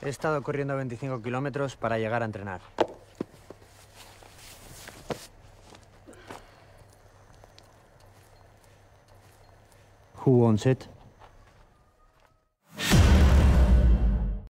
He estado corriendo 25 kilómetros para llegar a entrenar. Who wants it?